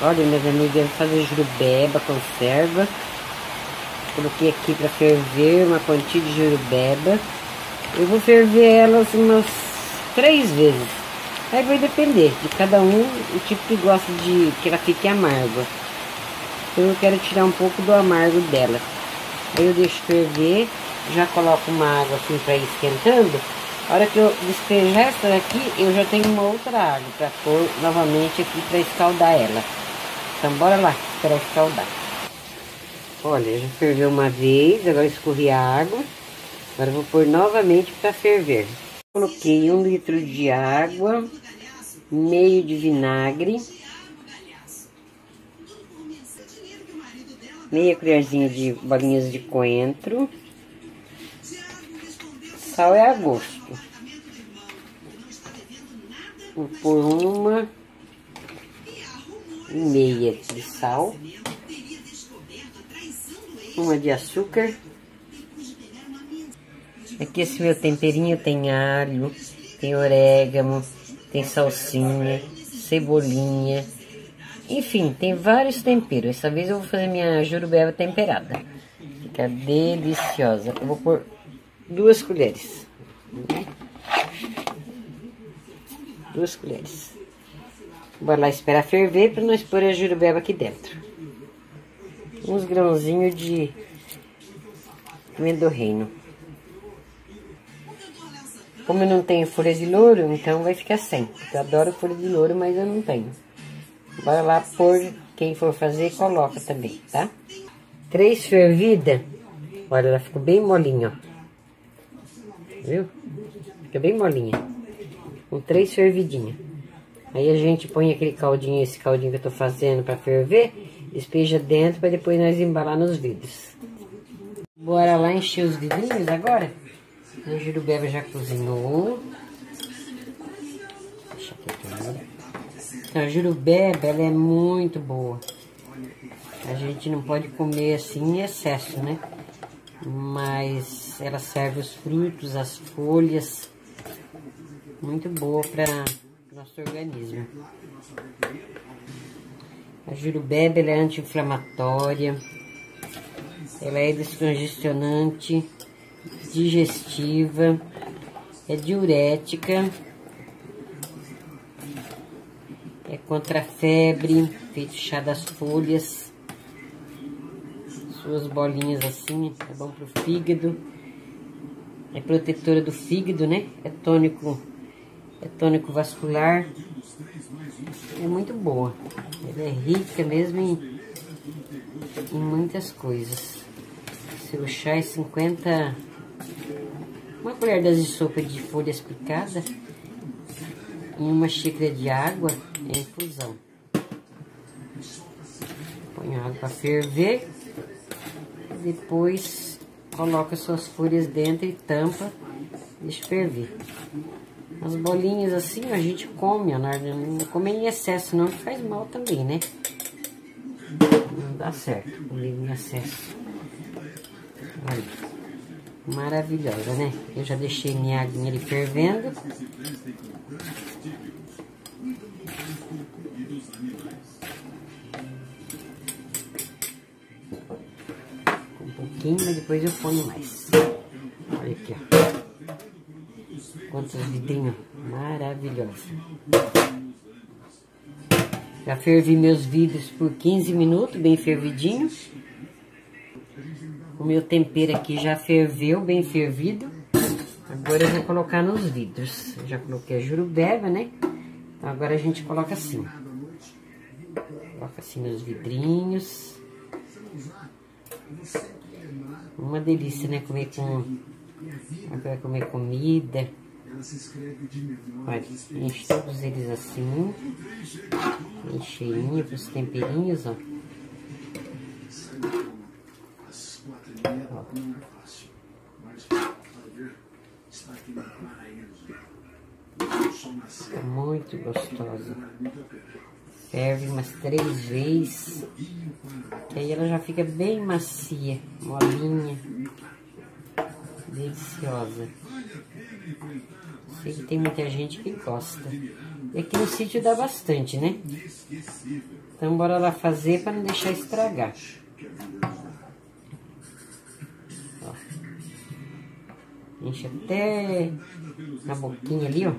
Olha, minhas amigas, fazer jurubeba, conserva. Coloquei aqui para ferver uma quantia de jurubeba. Eu vou ferver elas umas três vezes. Aí vai depender de cada um, o tipo que gosta de que ela fique amarga. Então eu quero tirar um pouco do amargo dela. Aí eu deixo ferver, já coloco uma água assim para ir esquentando. A hora que eu despejar essa daqui, eu já tenho uma outra água para pôr novamente aqui para escaldar ela. Então bora lá, esperar escaldar. Olha, já ferveu uma vez, agora escorri a água. Agora vou pôr novamente para ferver. Coloquei um litro de água, meio de vinagre, meia colherzinha de bolinhas de coentro, sal é a gosto. Vou pôr uma meia de sal, uma de açúcar. Aqui esse meu temperinho tem alho, tem orégano, tem salsinha, cebolinha. Enfim, tem vários temperos. Essa vez eu vou fazer minha jurubeba temperada. Fica deliciosa. Eu vou pôr duas colheres. Duas colheres. Bora lá esperar ferver para nós pôr a jurubeba aqui dentro. Uns grãozinhos de reino. Como eu não tenho folha de louro, então vai ficar sem. Eu adoro folha de louro, mas eu não tenho. Bora lá pôr, quem for fazer, coloca também, tá? Três fervidas. Olha, ela ficou bem molinha, ó. Viu? Fica bem molinha. Com três fervidinhas. Aí a gente põe aquele caldinho, esse caldinho que eu tô fazendo pra ferver, despeja dentro pra depois nós embalar nos vidros. Bora lá encher os vidrinhos agora? A jurubeba já cozinhou. Deixa a jurubeba, ela é muito boa. A gente não pode comer assim em excesso, né? Mas ela serve os frutos, as folhas. Muito boa para nosso organismo. A jurubeba, é anti-inflamatória. Ela é descongestionante digestiva, é diurética, é contra a febre, feito chá das folhas, suas bolinhas assim, é bom pro fígado, é protetora do fígado, né? É tônico, é tônico vascular, é muito boa, ela é rica mesmo em, em muitas coisas. Seu chá é 50 uma colher de sopa de folhas picadas e uma xícara de água em infusão. Põe a água para ferver. Depois coloca suas folhas dentro e tampa. Deixa ferver. As bolinhas assim a gente come, ó, não come em excesso, não faz mal também, né? Não dá certo comer em excesso. Olha maravilhosa, né? Eu já deixei minha aguinha ali fervendo. Um pouquinho, mas depois eu ponho mais. Olha aqui, ó. Quantos vidrinhos maravilhosos. Já fervi meus vidros por 15 minutos, bem fervidinhos. O meu tempero aqui já ferveu, bem fervido. Agora eu vou colocar nos vidros. Eu já coloquei a jurubeba, né? Então agora a gente coloca assim. Coloca assim nos vidrinhos. Uma delícia, né? Comer com... Agora comer comida. Olha, enche todos eles assim. Bem cheinho para os temperinhos, ó. é. É muito gostosa. Ferve umas três vezes. Que aí ela já fica bem macia, molinha. Deliciosa. Sei que tem muita gente que gosta. E aqui no sítio dá bastante, né? Então bora lá fazer para não deixar estragar. Ó. Enche até na boquinha ali, ó.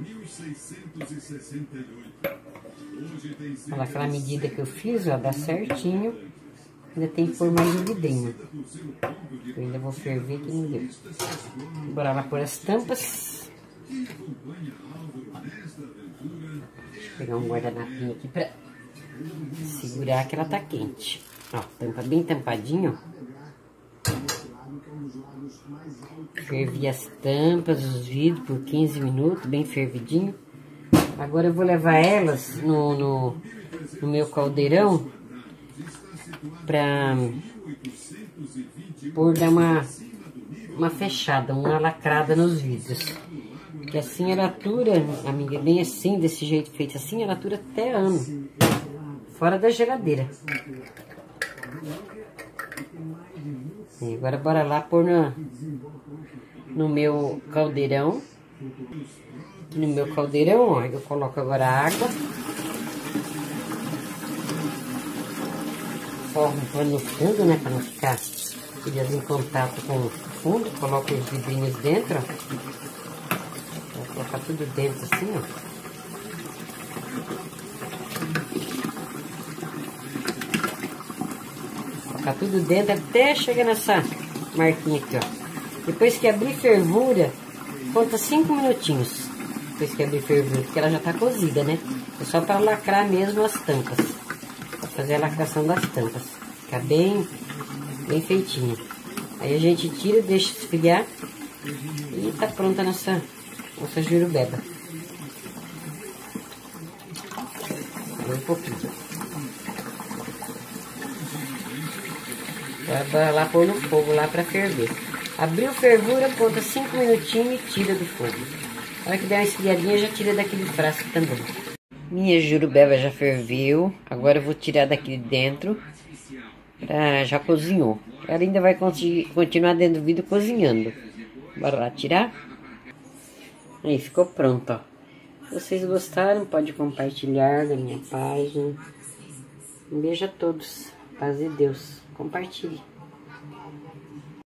Olha aquela medida que eu fiz, ó, dá certinho. Ainda tem que pôr mais vidrinho. Eu ainda vou ferver que não deu. Bora lá pôr as tampas. Deixa eu pegar um guardanapinho aqui pra segurar que ela tá quente. Ó, tampa bem tampadinho. Fervi as tampas, os vidros por 15 minutos, bem fervidinho. Agora eu vou levar elas no, no, no meu caldeirão pra por dar uma, uma fechada, uma lacrada nos vidros. Que assim ela atura, amiga, bem assim, desse jeito feito assim, ela atura até ano. Fora da geladeira. E agora bora lá pôr no, no meu caldeirão. No meu caldeirão, ó, eu coloco agora a água. No fundo, né, pra não ficar eles em contato com o fundo. Coloco os vidrinhos dentro, ó. Vou colocar tudo dentro assim, ó. Colocar tudo dentro até chegar nessa marquinha aqui, ó. Depois que abrir fervura, conta 5 minutinhos. Depois que abrir fervura, porque ela já tá cozida, né? É só para lacrar mesmo as tampas. Pra fazer a lacração das tampas. Ficar bem, bem feitinho. Aí a gente tira, deixa esfriar. E tá pronta a nossa, nossa jurubeba. Um pouquinho. Vai lá pôr no fogo lá para ferver. Abriu fervura, conta 5 minutinhos e tira do fogo. Na hora que der uma esfriadinha, já tira daquele frasco também. Minha jurubeba já ferveu. Agora eu vou tirar daqui de dentro. Pra, já cozinhou. Ela ainda vai continuar dentro do vidro cozinhando. Bora lá tirar? Aí, ficou pronto, ó. Se vocês gostaram, pode compartilhar na minha página. Um beijo a todos. Paz de Deus. Compartilhe.